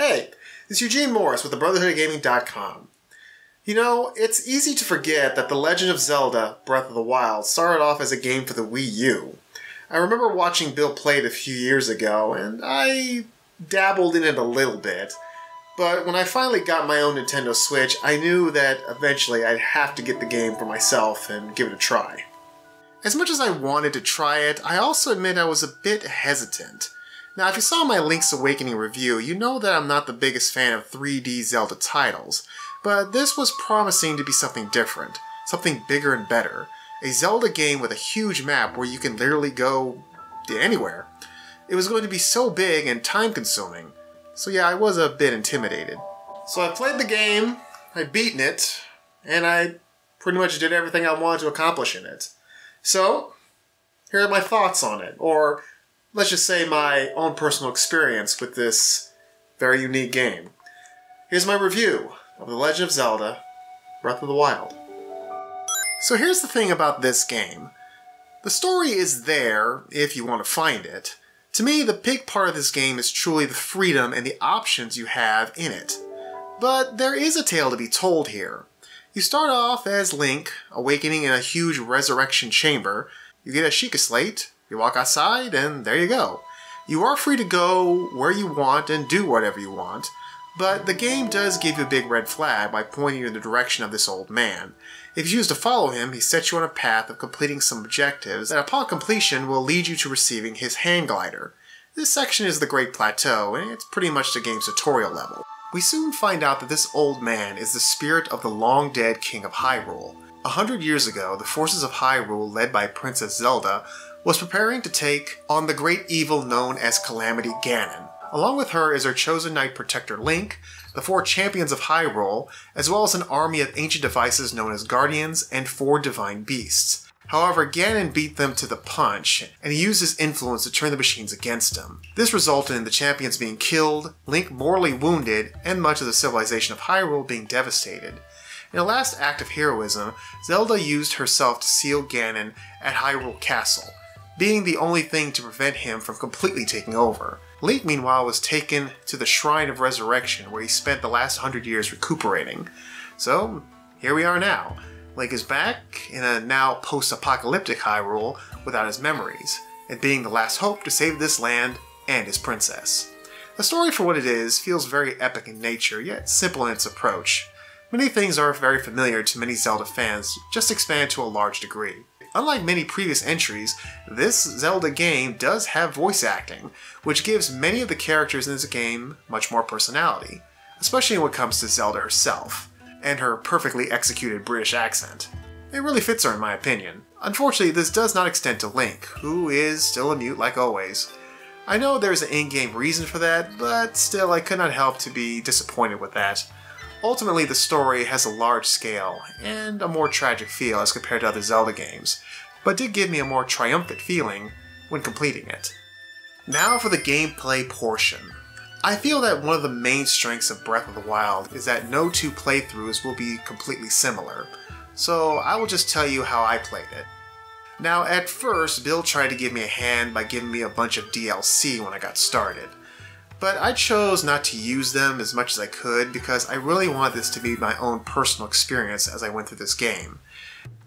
Hey, it's Eugene Morris with the BrotherhoodOfGaming.com. You know, it's easy to forget that The Legend of Zelda Breath of the Wild started off as a game for the Wii U. I remember watching Bill play it a few years ago, and I dabbled in it a little bit. But when I finally got my own Nintendo Switch, I knew that eventually I'd have to get the game for myself and give it a try. As much as I wanted to try it, I also admit I was a bit hesitant. Now, if you saw my Link's Awakening review, you know that I'm not the biggest fan of 3D Zelda titles, but this was promising to be something different, something bigger and better. A Zelda game with a huge map where you can literally go anywhere. It was going to be so big and time consuming, so yeah, I was a bit intimidated. So I played the game, I beaten it, and I pretty much did everything I wanted to accomplish in it. So, here are my thoughts on it, or let's just say my own personal experience with this very unique game. Here's my review of The Legend of Zelda Breath of the Wild. So here's the thing about this game. The story is there if you want to find it. To me, the big part of this game is truly the freedom and the options you have in it. But there is a tale to be told here. You start off as Link, awakening in a huge resurrection chamber. You get a Sheikah Slate, you walk outside, and there you go. You are free to go where you want and do whatever you want, but the game does give you a big red flag by pointing you in the direction of this old man. If you choose to follow him, he sets you on a path of completing some objectives that upon completion will lead you to receiving his hand glider. This section is the Great Plateau, and it's pretty much the game's tutorial level. We soon find out that this old man is the spirit of the long dead King of Hyrule. A hundred years ago, the forces of Hyrule, led by Princess Zelda, was preparing to take on the great evil known as Calamity Ganon. Along with her is her chosen knight protector Link, the four champions of Hyrule, as well as an army of ancient devices known as Guardians and four divine beasts. However, Ganon beat them to the punch, and he used his influence to turn the machines against him. This resulted in the champions being killed, Link mortally wounded, and much of the civilization of Hyrule being devastated. In a last act of heroism, Zelda used herself to seal Ganon at Hyrule Castle, being the only thing to prevent him from completely taking over. Link, meanwhile, was taken to the Shrine of Resurrection, where he spent the last hundred years recuperating. So, here we are now. Link is back in a now post-apocalyptic Hyrule without his memories, and being the last hope to save this land and his princess. The story for what it is feels very epic in nature, yet simple in its approach. Many things are very familiar to many Zelda fans, just expanded to a large degree. Unlike many previous entries, this Zelda game does have voice acting, which gives many of the characters in this game much more personality, especially when it comes to Zelda herself and her perfectly executed British accent. It really fits her in my opinion. Unfortunately, this does not extend to Link, who is still a mute like always. I know there's an in-game reason for that, but still I could not help to be disappointed with that. Ultimately, the story has a large scale, and a more tragic feel as compared to other Zelda games, but did give me a more triumphant feeling when completing it. Now for the gameplay portion. I feel that one of the main strengths of Breath of the Wild is that no two playthroughs will be completely similar, so I will just tell you how I played it. Now, at first, Bill tried to give me a hand by giving me a bunch of DLC when I got started, but I chose not to use them as much as I could because I really wanted this to be my own personal experience as I went through this game.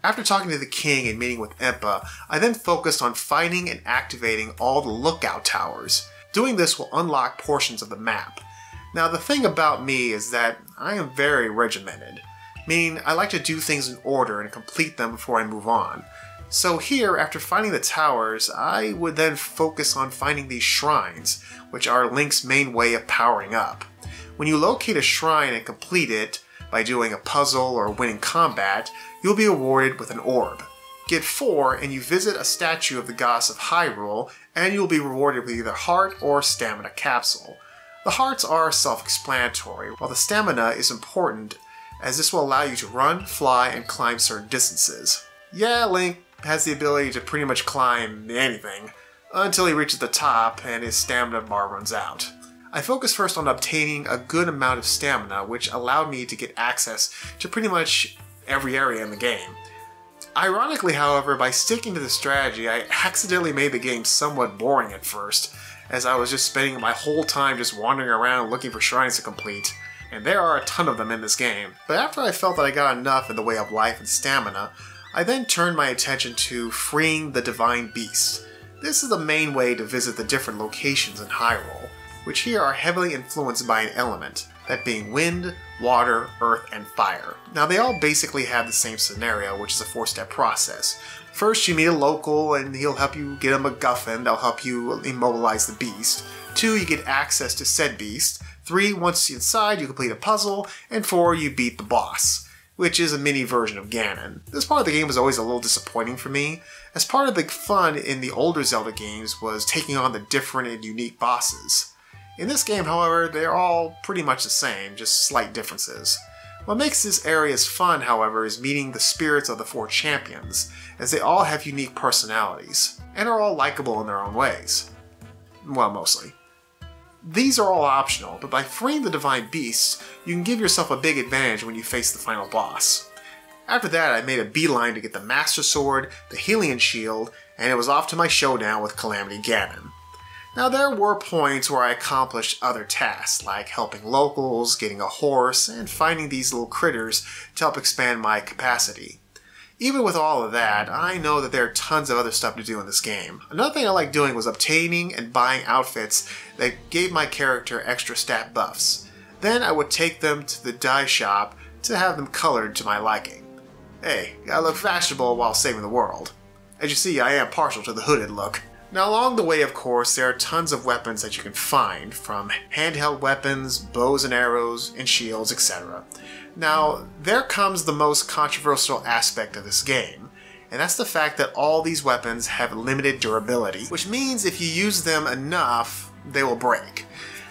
After talking to the king and meeting with Impa, I then focused on finding and activating all the lookout towers. Doing this will unlock portions of the map. Now the thing about me is that I am very regimented, meaning I like to do things in order and complete them before I move on. So here, after finding the towers, I would then focus on finding these shrines, which are Link's main way of powering up. When you locate a shrine and complete it by doing a puzzle or winning combat, you'll be awarded with an orb. Get 4 and you visit a statue of the goddess of Hyrule and you'll be rewarded with either heart or stamina capsule. The hearts are self-explanatory, while the stamina is important as this will allow you to run, fly, and climb certain distances. Yeah, Link has the ability to pretty much climb anything, until he reaches the top and his stamina bar runs out. I focused first on obtaining a good amount of stamina, which allowed me to get access to pretty much every area in the game. Ironically, however, by sticking to the strategy, I accidentally made the game somewhat boring at first, as I was just spending my whole time just wandering around looking for shrines to complete. And there are a ton of them in this game. But after I felt that I got enough in the way of life and stamina, I then turned my attention to freeing the Divine Beast. This is the main way to visit the different locations in Hyrule, which here are heavily influenced by an element, that being wind, water, earth, and fire. Now they all basically have the same scenario, which is a four-step process. First, you meet a local and he'll help you get a MacGuffin that'll help you immobilize the beast. Two, you get access to said beast. Three, once inside, you complete a puzzle. And four, you beat the boss, which is a mini version of Ganon. This part of the game was always a little disappointing for me, as part of the fun in the older Zelda games was taking on the different and unique bosses. In this game, however, they're all pretty much the same, just slight differences. What makes this areas fun, however, is meeting the spirits of the four champions, as they all have unique personalities, and are all likable in their own ways. Well, mostly. These are all optional, but by freeing the Divine Beasts, you can give yourself a big advantage when you face the final boss. After that, I made a beeline to get the Master Sword, the Hylian Shield, and it was off to my showdown with Calamity Ganon. Now, there were points where I accomplished other tasks, like helping locals, getting a horse, and finding these little critters to help expand my capacity. Even with all of that, I know that there are tons of other stuff to do in this game. Another thing I liked doing was obtaining and buying outfits that gave my character extra stat buffs. Then I would take them to the dye shop to have them colored to my liking. Hey, gotta look fashionable while saving the world. As you see, I am partial to the hooded look. Now, along the way, of course, there are tons of weapons that you can find, from handheld weapons, bows and arrows, and shields, etc. Now, there comes the most controversial aspect of this game, and that's the fact that all these weapons have limited durability, which means if you use them enough, they will break.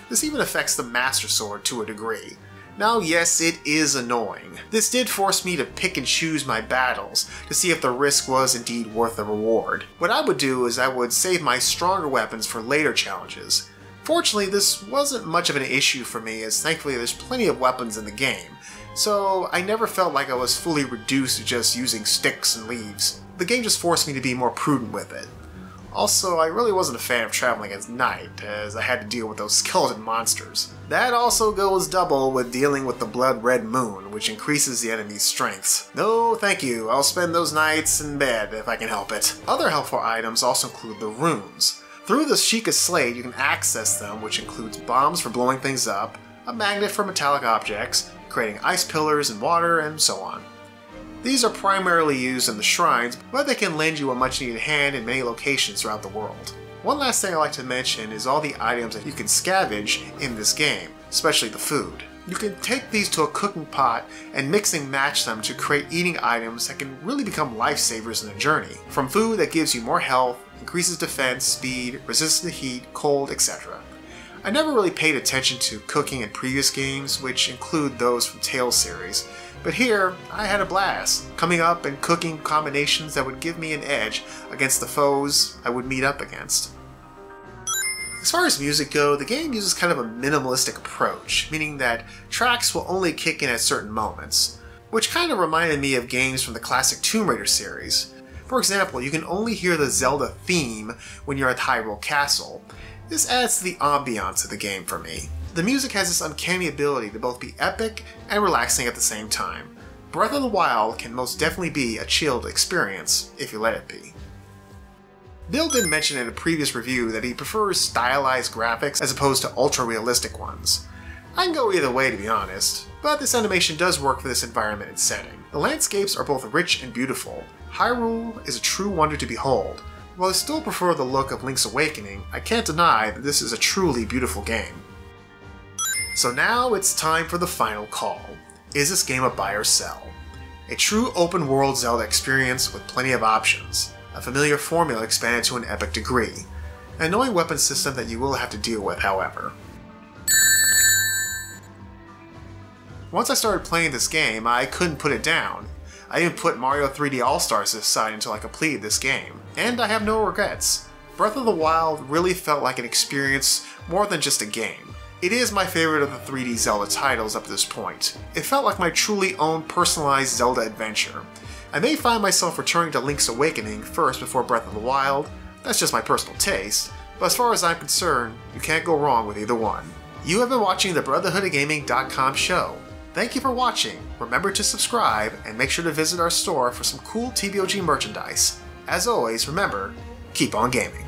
This even affects the Master Sword to a degree. Now, yes, it is annoying. This did force me to pick and choose my battles to see if the risk was indeed worth the reward. What I would do is I would save my stronger weapons for later challenges. Fortunately, this wasn't much of an issue for me as thankfully there's plenty of weapons in the game, so I never felt like I was fully reduced to just using sticks and leaves. The game just forced me to be more prudent with it. Also, I really wasn't a fan of traveling at night, as I had to deal with those skeleton monsters. That also goes double with dealing with the Blood Red Moon, which increases the enemy's strengths. No, thank you, I'll spend those nights in bed if I can help it. Other helpful items also include the runes. Through the Sheikah Slate, you can access them, which includes bombs for blowing things up, a magnet for metallic objects, creating ice pillars and water, and so on. These are primarily used in the shrines, but they can lend you a much needed hand in many locations throughout the world. One last thing I like to mention is all the items that you can scavenge in this game, especially the food. You can take these to a cooking pot and mix and match them to create eating items that can really become lifesavers in the journey. From food that gives you more health, increases defense, speed, resistance to heat, cold, etc. I never really paid attention to cooking in previous games, which include those from Tales series, but here, I had a blast, coming up and cooking combinations that would give me an edge against the foes I would meet up against. As far as music go, the game uses kind of a minimalistic approach, meaning that tracks will only kick in at certain moments, which kind of reminded me of games from the classic Tomb Raider series. For example, you can only hear the Zelda theme when you're at Hyrule Castle. This adds to the ambiance of the game for me. The music has this uncanny ability to both be epic and relaxing at the same time. Breath of the Wild can most definitely be a chilled experience if you let it be. Bill did mention in a previous review that he prefers stylized graphics as opposed to ultra realistic ones. I can go either way to be honest, but this animation does work for this environment and setting. The landscapes are both rich and beautiful. Hyrule is a true wonder to behold. While I still prefer the look of Link's Awakening, I can't deny that this is a truly beautiful game. So now it's time for the final call. Is this game a buy or sell? A true open world Zelda experience with plenty of options, a familiar formula expanded to an epic degree, an annoying weapon system that you will have to deal with, however. Once I started playing this game, I couldn't put it down. I even put Mario 3D All-Stars aside until I completed this game, and I have no regrets. Breath of the Wild really felt like an experience more than just a game. It is my favorite of the 3D Zelda titles up to this point. It felt like my truly own personalized Zelda adventure. I may find myself returning to Link's Awakening first before Breath of the Wild, that's just my personal taste, But as far as I'm concerned, you can't go wrong with either one. You have been watching the BrotherhoodofGaming.com show. Thank you for watching. Remember to subscribe and make sure to visit our store for some cool TBOG merchandise. As always, remember, keep on gaming.